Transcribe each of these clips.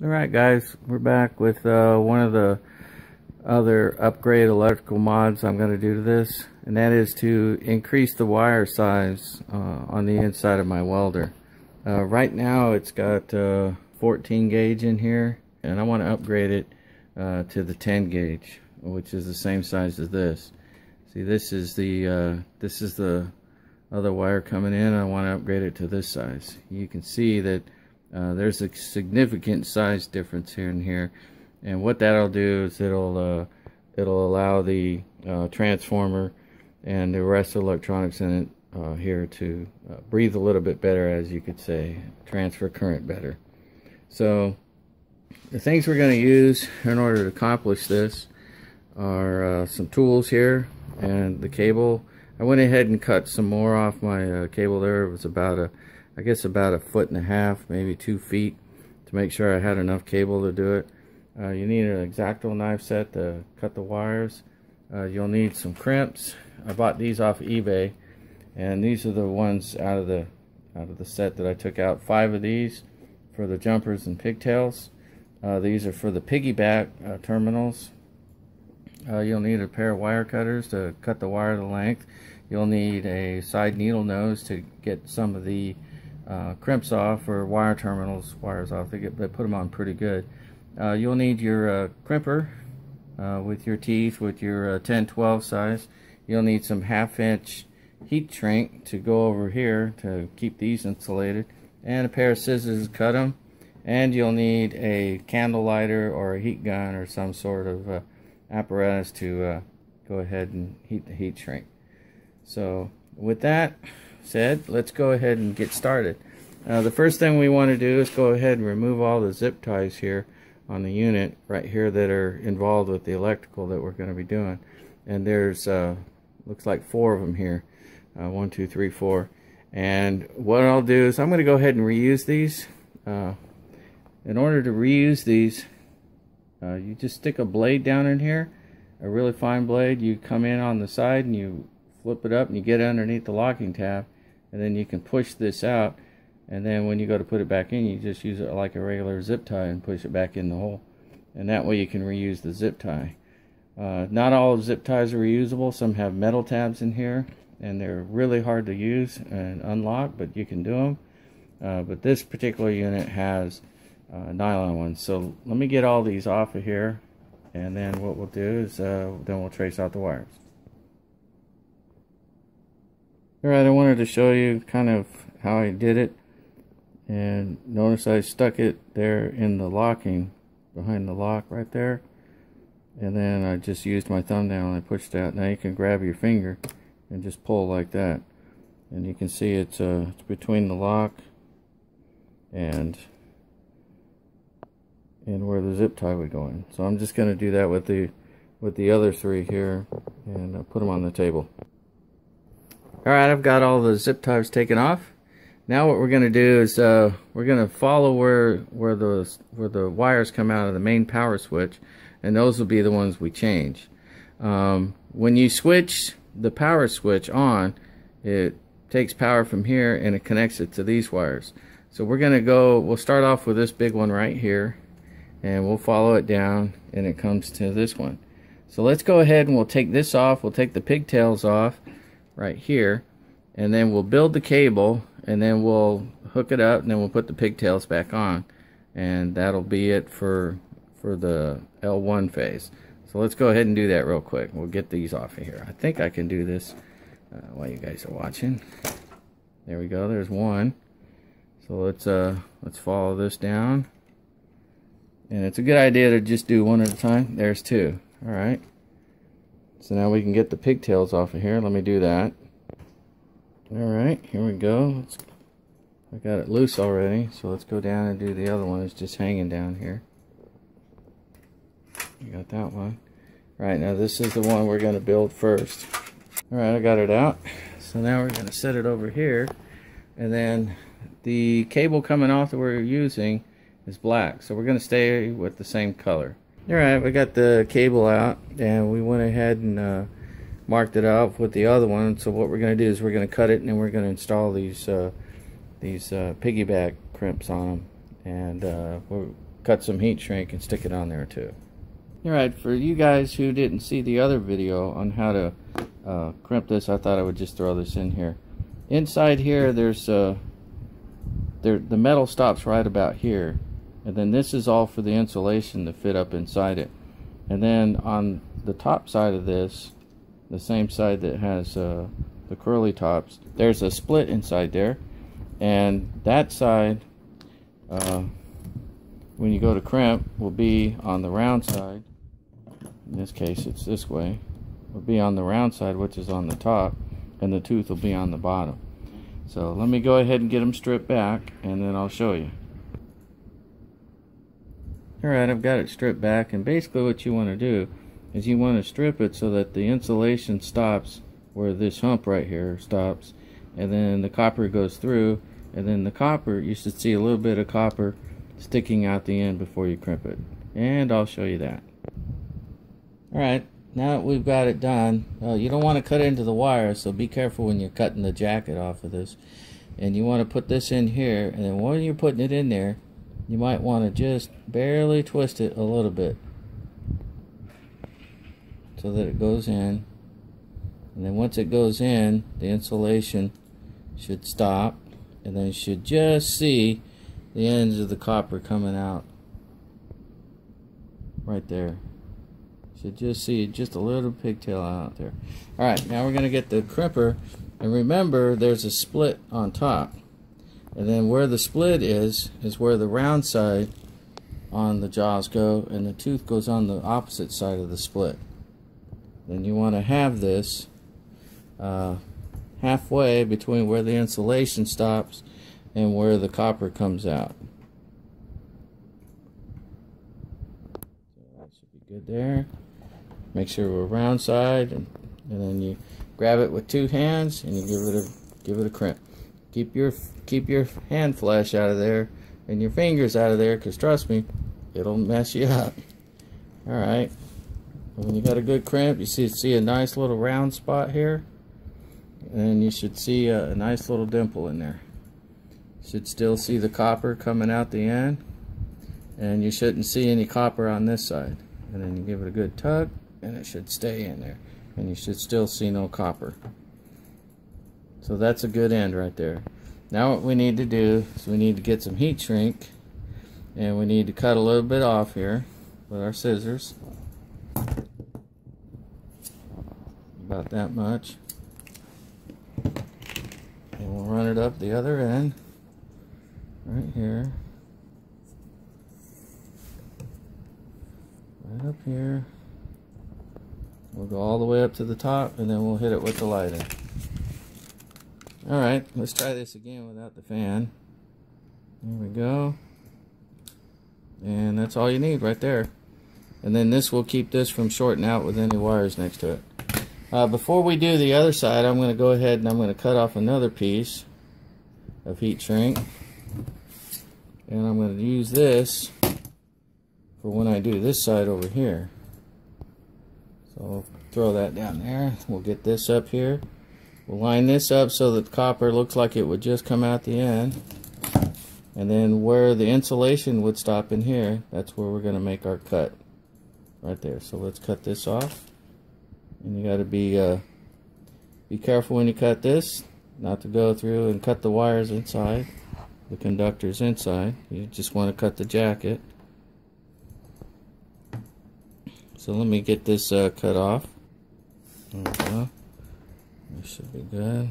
Alright guys, we're back with uh, one of the other upgrade electrical mods I'm going to do to this and that is to increase the wire size uh, on the inside of my welder. Uh, right now it's got uh, 14 gauge in here and I want to upgrade it uh, to the 10 gauge which is the same size as this. See this is the uh, this is the other wire coming in I want to upgrade it to this size. You can see that uh, there's a significant size difference here and here. And what that'll do is it'll uh, it'll allow the uh, transformer and the rest of the electronics in it uh, here to uh, breathe a little bit better as you could say transfer current better. So the things we're going to use in order to accomplish this are uh, some tools here and the cable. I went ahead and cut some more off my cable there. It was about a I guess about a foot and a half, maybe two feet, to make sure I had enough cable to do it. Uh, you need an X-Acto knife set to cut the wires. Uh, you'll need some crimps. I bought these off eBay, and these are the ones out of the out of the set that I took out. Five of these for the jumpers and pigtails. Uh, these are for the piggyback uh, terminals. Uh, you'll need a pair of wire cutters to cut the wire to length. You'll need a side needle nose to get some of the uh, crimps off or wire terminals wires off. They, get, they put them on pretty good. Uh, you'll need your uh, crimper uh, with your teeth with your 10-12 uh, size. You'll need some half inch heat shrink to go over here to keep these insulated and a pair of scissors to cut them and you'll need a candle lighter or a heat gun or some sort of uh, apparatus to go ahead and heat the heat shrink. So with that said, let's go ahead and get started. Uh, the first thing we want to do is go ahead and remove all the zip ties here on the unit right here that are involved with the electrical that we're going to be doing. And there's, uh, looks like four of them here. Uh, one, two, three, four. And what I'll do is I'm going to go ahead and reuse these. Uh, in order to reuse these, uh, you just stick a blade down in here, a really fine blade. You come in on the side and you flip it up and you get underneath the locking tab and then you can push this out and then when you go to put it back in you just use it like a regular zip tie and push it back in the hole. And that way you can reuse the zip tie. Uh, not all zip ties are reusable. Some have metal tabs in here and they're really hard to use and unlock but you can do them uh, but this particular unit has uh, nylon ones. So let me get all these off of here and then what we'll do is uh, then we'll trace out the wires Alright, I wanted to show you kind of how I did it. And notice I stuck it there in the locking, behind the lock right there. And then I just used my thumbnail and I pushed out. Now you can grab your finger and just pull like that. And you can see it's, uh, it's between the lock and and where the zip tie would go in. So I'm just going to do that with the with the other three here and uh, put them on the table. Alright, I've got all the zip ties taken off. Now what we're going to do is uh, we're going to follow where where the where the wires come out of the main power switch, and those will be the ones we change. Um, when you switch the power switch on, it takes power from here and it connects it to these wires. So we're going to go, we'll start off with this big one right here, and we'll follow it down, and it comes to this one. So let's go ahead and we'll take this off, we'll take the pigtails off, right here. And then we'll build the cable and then we'll hook it up and then we'll put the pigtails back on. And that'll be it for for the L1 phase. So let's go ahead and do that real quick. We'll get these off of here. I think I can do this uh, while you guys are watching. There we go. There's one. So let's uh let's follow this down. And it's a good idea to just do one at a time. There's two. All right so now we can get the pigtails off of here. Let me do that. Alright, here we go. Let's, I got it loose already, so let's go down and do the other one. It's just hanging down here. You got that one. Right, now this is the one we're going to build first. Alright, I got it out. So now we're going to set it over here. And then the cable coming off that we're using is black. So we're going to stay with the same color. Alright, we got the cable out and we went ahead and uh, marked it off with the other one. So what we're going to do is we're going to cut it and then we're going to install these uh, these uh, piggyback crimps on them. And uh, we'll cut some heat shrink and stick it on there too. Alright, for you guys who didn't see the other video on how to uh, crimp this, I thought I would just throw this in here. Inside here, there's uh, there, the metal stops right about here. And then this is all for the insulation to fit up inside it. And then on the top side of this, the same side that has uh, the curly tops, there's a split inside there. And that side, uh, when you go to crimp, will be on the round side. In this case, it's this way. Will be on the round side, which is on the top, and the tooth will be on the bottom. So let me go ahead and get them stripped back, and then I'll show you. Alright, I've got it stripped back, and basically what you want to do is you want to strip it so that the insulation stops where this hump right here stops, and then the copper goes through, and then the copper, you should see a little bit of copper sticking out the end before you crimp it. And I'll show you that. Alright, now that we've got it done, uh, you don't want to cut into the wire, so be careful when you're cutting the jacket off of this. And you want to put this in here, and then when you're putting it in there, you might want to just barely twist it a little bit. So that it goes in. And then once it goes in the insulation should stop. And then you should just see the ends of the copper coming out right there. Should just see just a little pigtail out there. Alright now we're gonna get the crimper and remember there's a split on top and then where the split is, is where the round side on the jaws go, and the tooth goes on the opposite side of the split. Then you want to have this uh, halfway between where the insulation stops and where the copper comes out. So that should be good there. Make sure we're round side, and, and then you grab it with two hands and you give it a give it a crimp. Keep your keep your hand flesh out of there and your fingers out of there because trust me, it'll mess you up. Alright. When you got a good crimp, you see see a nice little round spot here. And you should see a, a nice little dimple in there. Should still see the copper coming out the end. And you shouldn't see any copper on this side. And then you give it a good tug and it should stay in there. And you should still see no copper. So that's a good end right there. Now what we need to do is we need to get some heat shrink and we need to cut a little bit off here with our scissors. About that much. And we'll run it up the other end right here. Right up here. We'll go all the way up to the top and then we'll hit it with the lighter. Alright, let's try this again without the fan. There we go. And that's all you need right there. And then this will keep this from shorting out with any wires next to it. Uh, before we do the other side, I'm going to go ahead and I'm going to cut off another piece of heat shrink. And I'm going to use this for when I do this side over here. So I'll throw that down there. We'll get this up here. We'll line this up so that the copper looks like it would just come out the end. And then where the insulation would stop in here, that's where we're going to make our cut. Right there. So let's cut this off. And you got to be uh, be careful when you cut this, not to go through and cut the wires inside, the conductors inside. You just want to cut the jacket. So let me get this uh, cut off. There we go. This should be good.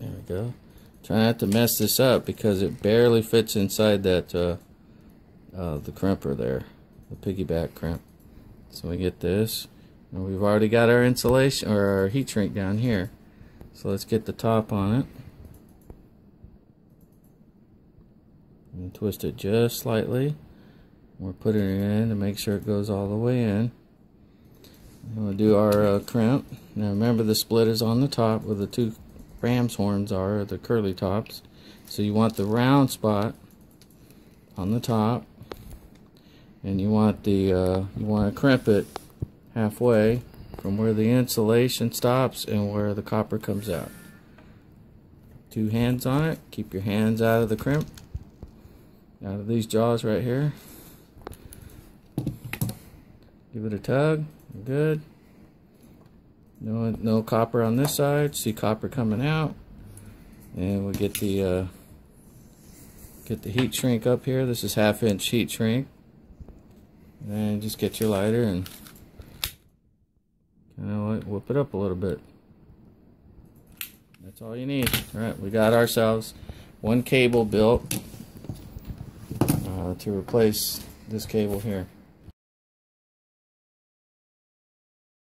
There we go. Try not to mess this up because it barely fits inside that uh, uh, the crimper there, the piggyback crimp. So we get this, and we've already got our insulation or our heat shrink down here. So let's get the top on it. And twist it just slightly. We're putting it in to make sure it goes all the way in. We'll do our uh, crimp. Now remember the split is on the top where the two ram's horns are, the curly tops. So you want the round spot on the top. And you want the uh, you want to crimp it halfway from where the insulation stops and where the copper comes out. Two hands on it. Keep your hands out of the crimp. Out of these jaws right here. Give it a tug. Good. No, no copper on this side. See copper coming out. And we get the uh, get the heat shrink up here. This is half inch heat shrink. And just get your lighter and kind of whip it up a little bit. That's all you need. All right, we got ourselves one cable built uh, to replace this cable here.